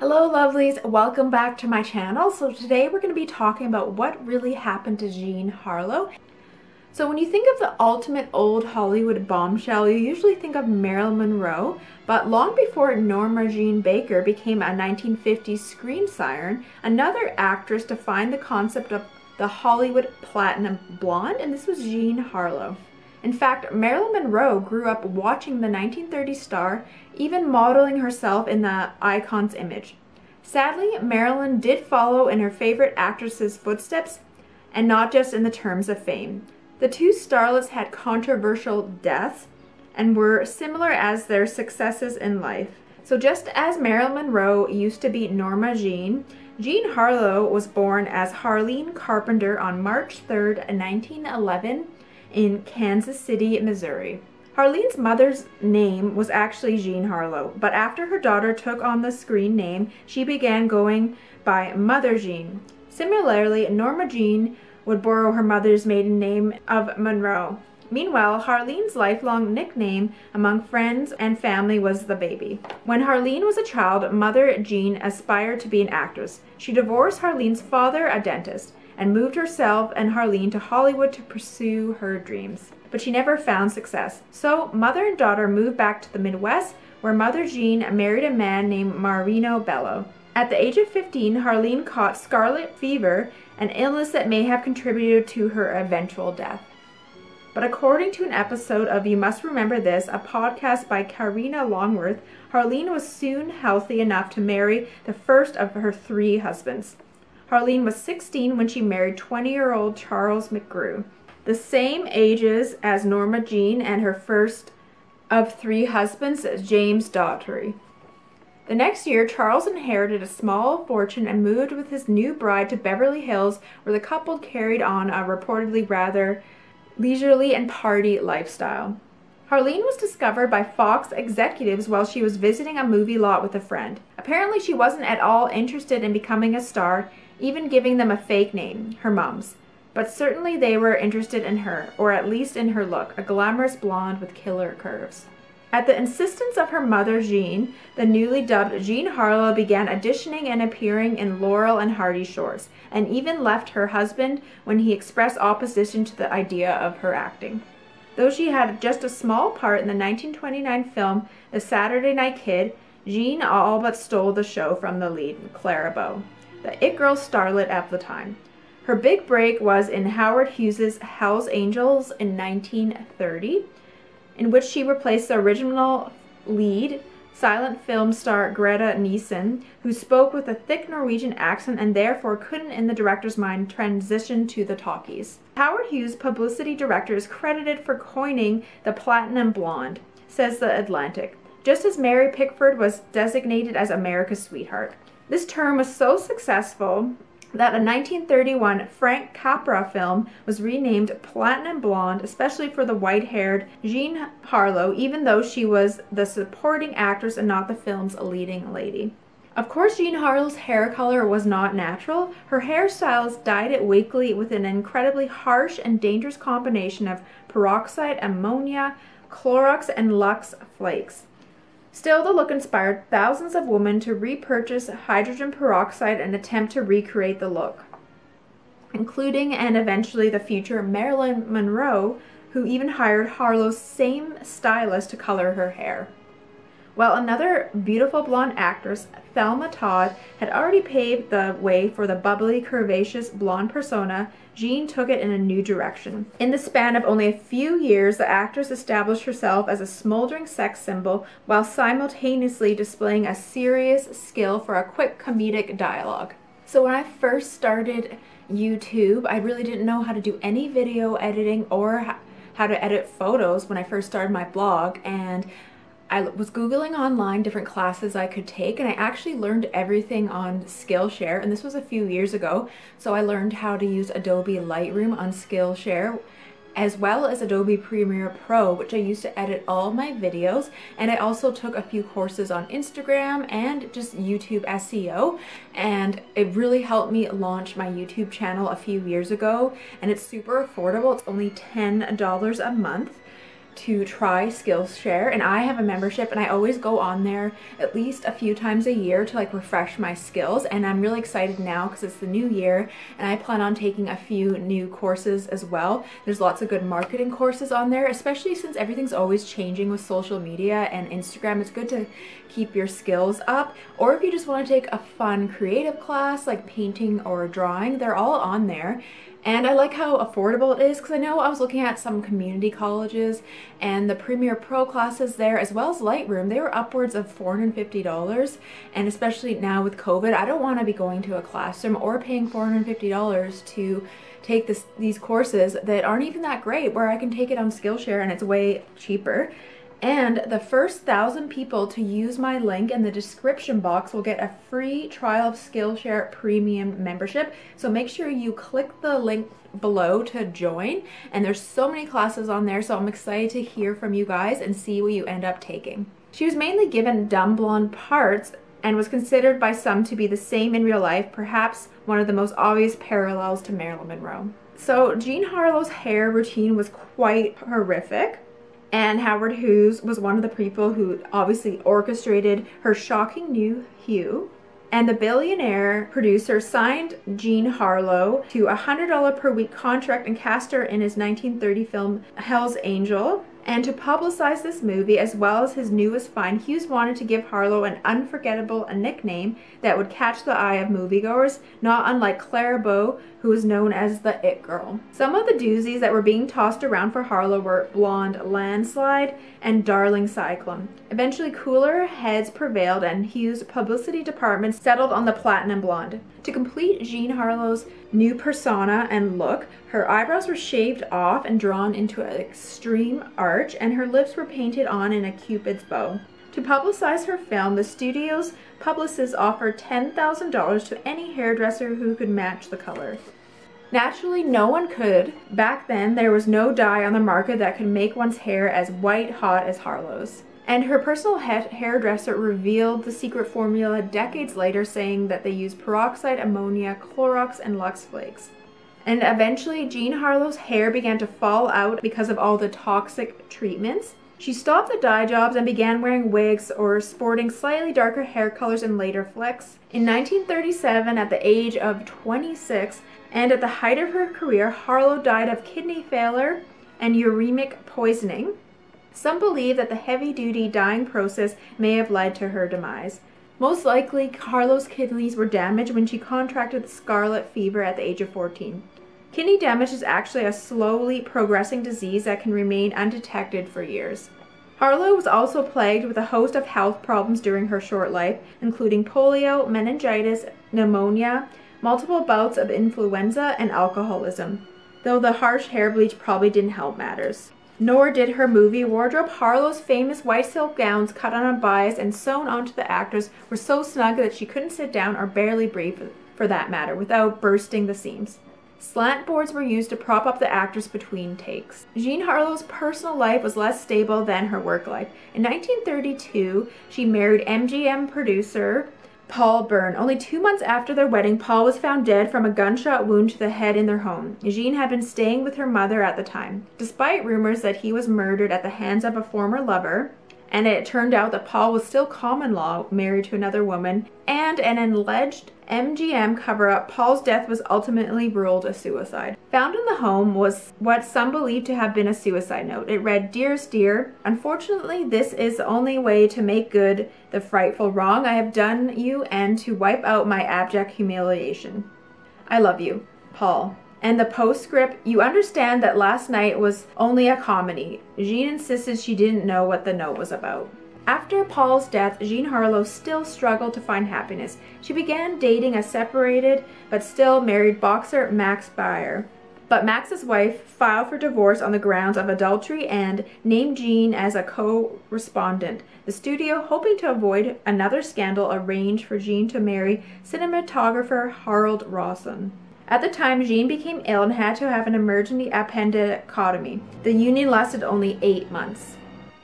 Hello lovelies, welcome back to my channel. So today we're going to be talking about what really happened to Jean Harlow. So when you think of the ultimate old Hollywood bombshell, you usually think of Marilyn Monroe, but long before Norma Jean Baker became a 1950s screen siren, another actress defined the concept of the Hollywood platinum blonde, and this was Jean Harlow. In fact, Marilyn Monroe grew up watching the 1930s star, even modeling herself in the icon's image. Sadly, Marilyn did follow in her favorite actress's footsteps, and not just in the terms of fame. The two starlets had controversial deaths and were similar as their successes in life. So just as Marilyn Monroe used to be Norma Jean, Jean Harlow was born as Harlean Carpenter on March 3, 1911 in Kansas City, Missouri. Harlean's mother's name was actually Jean Harlow, but after her daughter took on the screen name, she began going by Mother Jean. Similarly, Norma Jean would borrow her mother's maiden name of Monroe. Meanwhile, Harlean's lifelong nickname among friends and family was the baby. When Harlean was a child, Mother Jean aspired to be an actress. She divorced Harlean's father, a dentist and moved herself and Harlean to Hollywood to pursue her dreams. But she never found success. So mother and daughter moved back to the Midwest where Mother Jean married a man named Marino Bello. At the age of 15, Harlean caught scarlet fever, an illness that may have contributed to her eventual death. But according to an episode of You Must Remember This, a podcast by Karina Longworth, Harlean was soon healthy enough to marry the first of her three husbands. Harlean was 16 when she married 20-year-old Charles McGrew, the same ages as Norma Jean and her first of three husbands, James Dougherty. The next year, Charles inherited a small fortune and moved with his new bride to Beverly Hills, where the couple carried on a reportedly rather leisurely and party lifestyle. Harlean was discovered by Fox executives while she was visiting a movie lot with a friend. Apparently, she wasn't at all interested in becoming a star even giving them a fake name, her mom's. But certainly they were interested in her, or at least in her look, a glamorous blonde with killer curves. At the insistence of her mother, Jean, the newly dubbed Jean Harlow began auditioning and appearing in Laurel and Hardy shorts, and even left her husband when he expressed opposition to the idea of her acting. Though she had just a small part in the 1929 film The Saturday Night Kid, Jean all but stole the show from the lead, Clara Bow the it girl starlet at the time. Her big break was in Howard Hughes's Hell's Angels in 1930, in which she replaced the original lead silent film star Greta Nissen, who spoke with a thick Norwegian accent and therefore couldn't, in the director's mind, transition to the talkies. Howard Hughes, publicity director, is credited for coining the platinum blonde, says The Atlantic, just as Mary Pickford was designated as America's sweetheart. This term was so successful that a 1931 Frank Capra film was renamed Platinum Blonde, especially for the white-haired Jean Harlow, even though she was the supporting actress and not the film's leading lady. Of course, Jean Harlow's hair color was not natural. Her hairstylist dyed it weekly with an incredibly harsh and dangerous combination of peroxide, ammonia, Clorox, and Lux flakes. Still, the look inspired thousands of women to repurchase hydrogen peroxide and attempt to recreate the look, including and eventually the future Marilyn Monroe, who even hired Harlow's same stylist to color her hair. While another beautiful blonde actress, Thelma Todd, had already paved the way for the bubbly, curvaceous blonde persona, Jean took it in a new direction. In the span of only a few years, the actress established herself as a smoldering sex symbol while simultaneously displaying a serious skill for a quick comedic dialogue. So when I first started YouTube, I really didn't know how to do any video editing or how to edit photos when I first started my blog and I was Googling online different classes I could take and I actually learned everything on Skillshare and this was a few years ago. So I learned how to use Adobe Lightroom on Skillshare as well as Adobe Premiere Pro, which I used to edit all my videos. And I also took a few courses on Instagram and just YouTube SEO. And it really helped me launch my YouTube channel a few years ago. And it's super affordable. It's only $10 a month to try Skillshare and I have a membership and I always go on there at least a few times a year to like refresh my skills and I'm really excited now because it's the new year and I plan on taking a few new courses as well. There's lots of good marketing courses on there especially since everything's always changing with social media and Instagram. It's good to keep your skills up or if you just want to take a fun creative class like painting or drawing, they're all on there and I like how affordable it is because I know I was looking at some community colleges and the Premiere Pro classes there as well as Lightroom, they were upwards of $450 and especially now with COVID, I don't want to be going to a classroom or paying $450 to take this, these courses that aren't even that great where I can take it on Skillshare and it's way cheaper. And the first thousand people to use my link in the description box will get a free trial of Skillshare Premium membership. So make sure you click the link below to join. And there's so many classes on there, so I'm excited to hear from you guys and see what you end up taking. She was mainly given dumb blonde parts and was considered by some to be the same in real life, perhaps one of the most obvious parallels to Marilyn Monroe. So Jean Harlow's hair routine was quite horrific and Howard Hughes was one of the people who obviously orchestrated her shocking new hue. And the billionaire producer signed Jean Harlow to a $100 per week contract and cast her in his 1930 film Hell's Angel. And to publicize this movie, as well as his newest find, Hughes wanted to give Harlow an unforgettable nickname that would catch the eye of moviegoers, not unlike Clara Bow, who was known as the It Girl. Some of the doozies that were being tossed around for Harlow were Blonde Landslide and Darling Cyclone. Eventually, cooler heads prevailed and Hughes' publicity department settled on the Platinum Blonde. To complete Jean Harlow's new persona and look, her eyebrows were shaved off and drawn into an extreme arch, and her lips were painted on in a cupid's bow. To publicize her film, the studio's publicists offered $10,000 to any hairdresser who could match the color. Naturally, no one could. Back then, there was no dye on the market that could make one's hair as white hot as Harlow's. And her personal hairdresser revealed the secret formula decades later, saying that they used peroxide, ammonia, Clorox, and Lux Flakes. And eventually, Jean Harlow's hair began to fall out because of all the toxic treatments. She stopped the dye jobs and began wearing wigs or sporting slightly darker hair colors in later flicks. In 1937, at the age of 26, and at the height of her career, Harlow died of kidney failure and uremic poisoning. Some believe that the heavy-duty dyeing process may have led to her demise. Most likely, Harlow's kidneys were damaged when she contracted scarlet fever at the age of 14. Kidney damage is actually a slowly progressing disease that can remain undetected for years. Harlow was also plagued with a host of health problems during her short life, including polio, meningitis, pneumonia, multiple bouts of influenza, and alcoholism, though the harsh hair bleach probably didn't help matters. Nor did her movie wardrobe. Harlow's famous white silk gowns cut on a bias and sewn onto the actors were so snug that she couldn't sit down or barely breathe for that matter without bursting the seams. Slant boards were used to prop up the actress between takes. Jean Harlow's personal life was less stable than her work life. In 1932, she married MGM producer Paul Bern. Only two months after their wedding, Paul was found dead from a gunshot wound to the head in their home. Jean had been staying with her mother at the time. Despite rumors that he was murdered at the hands of a former lover, and it turned out that Paul was still common law married to another woman, and an alleged MGM cover-up, Paul's death was ultimately ruled a suicide. Found in the home was what some believe to have been a suicide note. It read, Dearest dear, unfortunately this is the only way to make good the frightful wrong I have done you and to wipe out my abject humiliation. I love you, Paul. And the postscript, you understand that last night was only a comedy. Jean insisted she didn't know what the note was about. After Paul's death, Jean Harlow still struggled to find happiness. She began dating a separated but still married boxer, Max Baer. But Max's wife filed for divorce on the grounds of adultery and named Jean as a co-respondent. The studio, hoping to avoid another scandal, arranged for Jean to marry cinematographer Harold Rosson. At the time, Jean became ill and had to have an emergency appendectomy. The union lasted only eight months.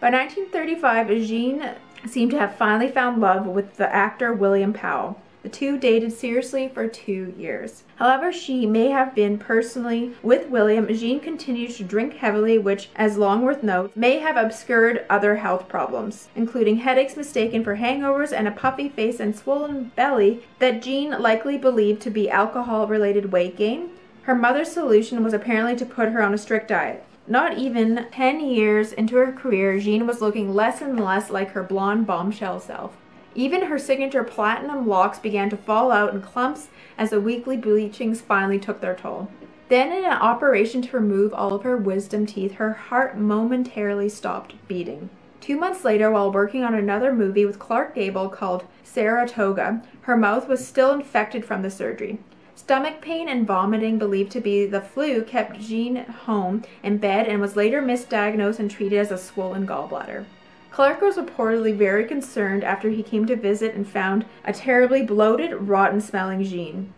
By 1935, Jean seemed to have finally found love with the actor William Powell. The two dated seriously for two years. However, she may have been personally with William. Jean continued to drink heavily, which, as Longworth notes, may have obscured other health problems, including headaches mistaken for hangovers and a puffy face and swollen belly that Jean likely believed to be alcohol related weight gain. Her mother's solution was apparently to put her on a strict diet. Not even 10 years into her career, Jean was looking less and less like her blonde bombshell self. Even her signature platinum locks began to fall out in clumps as the weekly bleachings finally took their toll. Then, in an operation to remove all of her wisdom teeth, her heart momentarily stopped beating. Two months later, while working on another movie with Clark Gable called Saratoga, her mouth was still infected from the surgery. Stomach pain and vomiting, believed to be the flu, kept Jean home in bed and was later misdiagnosed and treated as a swollen gallbladder. Clark was reportedly very concerned after he came to visit and found a terribly bloated, rotten smelling Jean.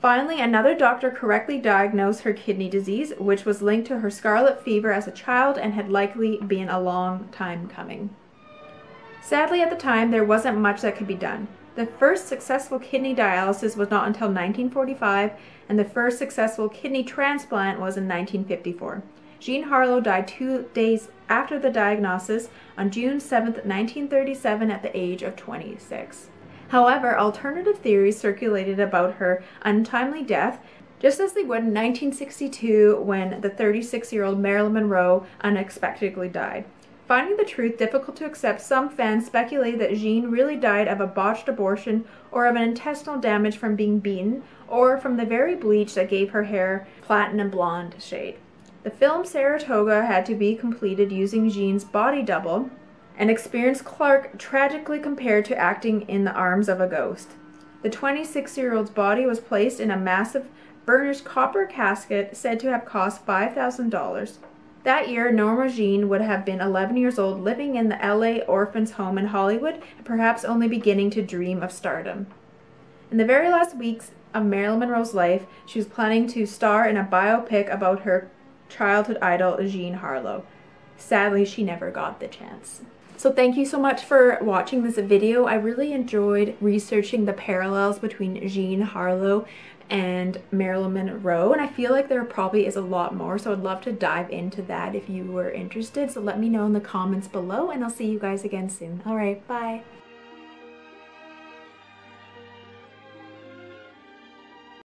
Finally, another doctor correctly diagnosed her kidney disease, which was linked to her scarlet fever as a child and had likely been a long time coming. Sadly, at the time, there wasn't much that could be done. The first successful kidney dialysis was not until 1945, and the first successful kidney transplant was in 1954. Jean Harlow died two days after the diagnosis on June 7, 1937, at the age of 26. However, alternative theories circulated about her untimely death, just as they would in 1962 when the 36 year old Marilyn Monroe unexpectedly died. Finding the truth difficult to accept, some fans speculate that Jean really died of a botched abortion or of an intestinal damage from being beaten or from the very bleach that gave her hair platinum blonde shade. The film Saratoga had to be completed using Jean's body double, an experience Clark tragically compared to acting in the arms of a ghost. The 26 year old's body was placed in a massive burnished copper casket said to have cost $5,000. That year, Norma Jean would have been 11 years old, living in the LA orphans' home in Hollywood, and perhaps only beginning to dream of stardom. In the very last weeks of Marilyn Monroe's life, she was planning to star in a biopic about her childhood idol, Jean Harlow. Sadly, she never got the chance. So thank you so much for watching this video. I really enjoyed researching the parallels between Jean Harlow and Marilyn Monroe and I feel like there probably is a lot more so I'd love to dive into that if you were interested so let me know in the comments below and I'll see you guys again soon. Alright, bye!